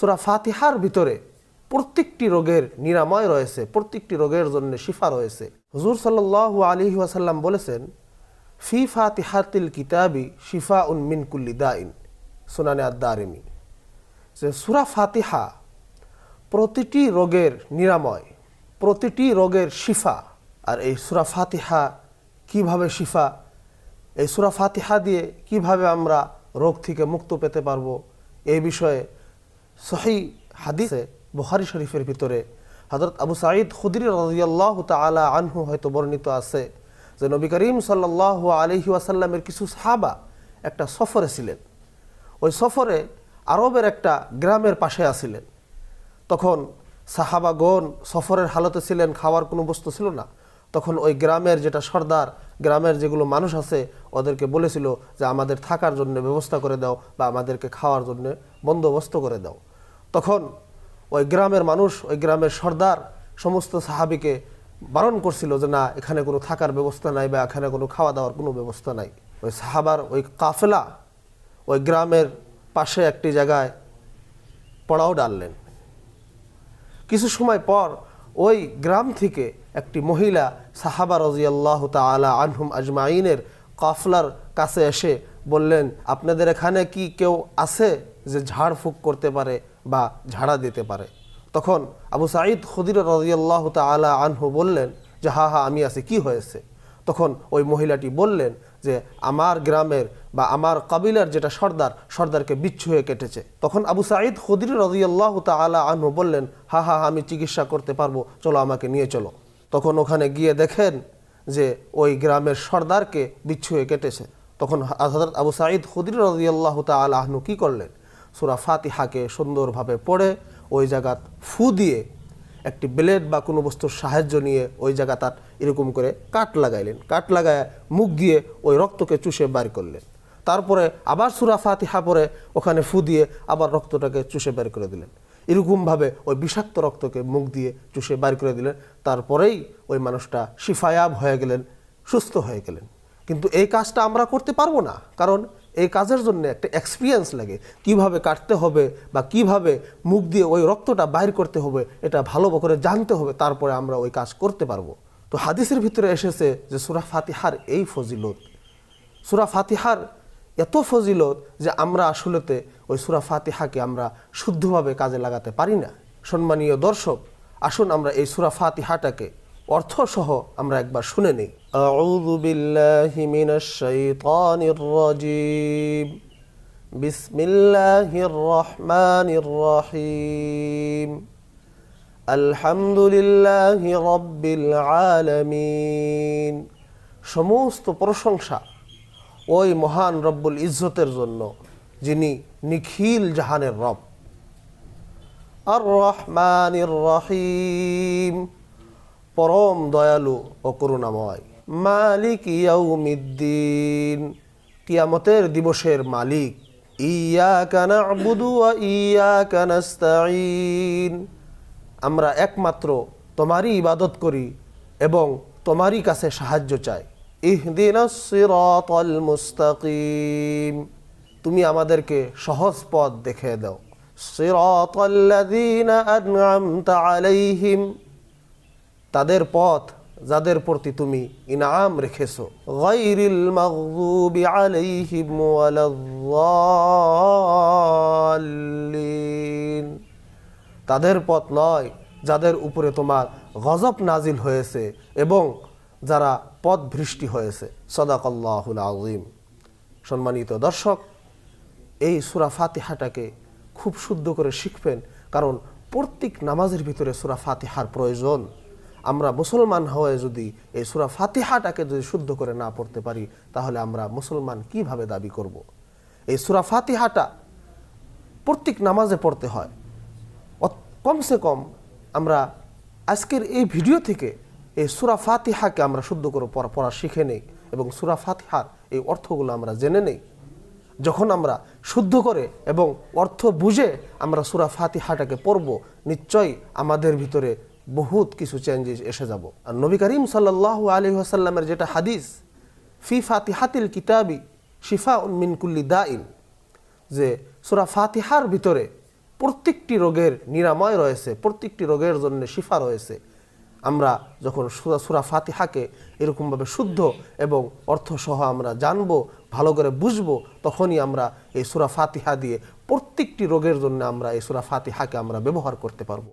সুরা ফাতিহার ভিতরে প্রত্যেকটি রোগের নিরাময় রয়েছে, প্রত্যেকটি রোগের জন্য শিফা রয়েছে। হুজুর সাল্লাহ আলী ওয়াসাল্লাম বলেছেন, ফি ফাতিহাতিল কিতাবি শিফা উন মিন কুল্লি দাইন সুনানে আদারিমি যে সুরা ফাতিহা প্রতিটি রোগের নিরাময়, প্রতিটি রোগের শিফা, আর এই সুরা ফাতিহা কীভাবে শিফা, এই সুরা ফাতিহা দিয়ে কীভাবে আমরা রোগ থেকে মুক্ত পেতে পারব এই বিষয়ে সহি হাদিসে বুহারি শরীফের ভিতরে হজরত আবু সাঈদ খুদির রাজিয়াল্লাহ তালা আনহু হয়তো বর্ণিত আছে যে নবী করিম সাল্লাহ আলহি ওয়াসাল্লামের কিছু সাহাবা একটা সফরে ছিলেন। ওই সফরে আরবের একটা গ্রামের পাশে আসিলেন তখন সাহাবাগণ সফরের হালতে ছিলেন, খাওয়ার কোনো বস্তু ছিল না। তখন ওই গ্রামের যেটা সর্দার, গ্রামের যেগুলো মানুষ আছে, ওদেরকে বলেছিল যে আমাদের থাকার জন্য ব্যবস্থা করে দাও বা আমাদেরকে খাওয়ার জন্য বন্দোবস্ত করে দাও। তখন ওই গ্রামের মানুষ, ওই গ্রামের সর্দার সমস্ত সাহাবিকে বারণ করছিল যে না, এখানে কোনো থাকার ব্যবস্থা নাই বা এখানে কোনো খাওয়া দাওয়ার কোনো ব্যবস্থা নাই। ওই সাহাবার, ওই কাফেলা ওই গ্রামের পাশে একটি জায়গায় পড়াও ডাললেন। কিছু সময় পর ওই গ্রাম থেকে একটি মহিলা সাহাবা রাজিয়াল্লাহ তালা আনহুম আজমাইনের কাফলার কাছে এসে বললেন, আপনাদের এখানে কি কেউ আছে যে ঝাড়ফুঁক করতে পারে বা ঝাড়া দিতে পারে? তখন আবু সাঈদ খুদির রাজিয়াল্লাহ তালা আনহু বললেন যে, হা হা, আমি আছি, কি হয়েছে? তখন ওই মহিলাটি বললেন যে, আমার গ্রামের বা আমার কাবিলার যেটা সর্দার, সর্দারকে বিচ্ছু হয়ে কেটেছে। তখন আবু সাঈদ খুদির রাজিয়াল্লাহ তালা আনহু বললেন, হা হা, আমি চিকিৎসা করতে পারব, চলো আমাকে নিয়ে চলো। তখন ওখানে গিয়ে দেখেন যে, ওই গ্রামের সর্দারকে বিচ্ছু হয়ে কেটেছে। তখন হজরত আবু সাঈদ খুদির রাজিয়াল্লাহ তালা আহনু কি করলেন? সুরা ফাতিহাকে সুন্দরভাবে পড়ে ওই জায়গাত ফু দিয়ে একটি ব্লেড বা কোনো বস্তুর সাহায্য নিয়ে ওই জায়গা তার এরকম করে কাট লাগাইলেন। কাট লাগায় মুখ দিয়ে ওই রক্তকে চুষে বার করলেন। তারপরে আবার সুরা ফাতিহা পরে ওখানে ফু দিয়ে আবার রক্তটাকে চুষে বের করে দিলেন। এরকমভাবে ওই বিষাক্ত রক্তকে মুখ দিয়ে চুষে বার করে দিলেন। তারপরেই ওই মানুষটা শিফায়াব হয়ে গেলেন, সুস্থ হয়ে গেলেন। কিন্তু এই কাজটা আমরা করতে পারব না। কারণ এই কাজের জন্য একটা এক্সপিরিয়েন্স লাগে। কীভাবে কাটতে হবে বা কীভাবে মুখ দিয়ে ওই রক্তটা বাইর করতে হবে, এটা ভালো করে জানতে হবে, তারপরে আমরা ওই কাজ করতে পারব। তো হাদিসের ভিতরে এসেছে যে সুরা ফাতিহার এই ফজিলত। সুরা ফাতিহার এত ফজিলত যে আমরা আসলেতে ওই সুরা ফাতিহাকে আমরা শুদ্ধভাবে কাজে লাগাতে পারি না। সম্মানীয় দর্শক, আসুন আমরা এই সুরা ফাতিহাটাকে অর্থ সহ আমরা একবার শুনে নিই। আউযু বিল্লাহি মিনাশ শাইতানির রাজিম। বিসমিল্লাহির রহমানির রহিম। আলহামদুলিল্লাহি রাব্বিল আলামিন। সমস্ত প্রশংসা ওই মহান রব্বুল ইজ্জতের জন্য, যিনি নিখিল জাহানের রব। আর রহমানির রহিম। পরম দয়ালু ও করুণাময়। মালিক ইয়াউমিদ্দিন। কিয়ামতের দিবসের মালিক। ইয়া কানা আবুদু ইয়া কানাস্তাইন আমরা একমাত্র তোমারই ইবাদত করি এবং তোমারই কাছে সাহায্য চাই। সিরাতাল মুস্তাকিম। তুমি আমাদেরকে সহজ পথ দেখে দাও। সিরাতাল্লাযীনা আন'আমতা আলাইহিম। তাদের পথ যাদের প্রতি তুমি ইনাম রেখেছো। তাদের পথ নয় যাদের উপরে তোমার গজব নাজিল হয়েছে এবং যারা পথ ভৃষ্টি হয়েছে। সদাকল্লাহুল আজিম সম্মানিত দর্শক, এই সুরা ফাতিহাটাকে খুব শুদ্ধ করে শিখবেন, কারণ প্রত্যেক নামাজের ভিতরে সুরা ফাতিহার প্রয়োজন। আমরা মুসলমান হয়ে যদি এই সুরা ফাতিহাটাকে যদি শুদ্ধ করে না পড়তে পারি, তাহলে আমরা মুসলমান কীভাবে দাবি করব। এই সুরা ফাতিহাটা প্রত্যেক নামাজে পড়তে হয় কমসে কম আমরা আজকের এই ভিডিও থেকে এই সুরা ফাতিহাকে আমরা শুদ্ধ করে পড়া শিখে নেই এবং সুরা ফাতিহার এই অর্থগুলো আমরা জেনে নেই যখন আমরা শুদ্ধ করে এবং অর্থ বুঝে আমরা সুরা ফাতিহাটাকে পড়ব, নিশ্চয়ই আমাদের ভিতরে বহুত কিছু চেঞ্জেস এসে যাব। আর নবী করিম সাল্লাহ আলী আসাল্লামের যেটা হাদিস, ফি ফাতিহাতিল কিতাবি শিফা উন মিন কুল্লি দাইন, যে সুরা ফাতিহার ভিতরে প্রত্যেকটি রোগের নিরাময় রয়েছে, প্রত্যেকটি রোগের জন্য শিফা রয়েছে। আমরা যখন সুরা সুরা ফাতিহাকে এরকমভাবে শুদ্ধ এবং অর্থসহ আমরা জানব, ভালো করে বুঝব, তখনই আমরা এই সুরা ফাতিহা দিয়ে প্রত্যেকটি রোগের জন্য আমরা এই সুরা ফাতিহাকে আমরা ব্যবহার করতে পারব।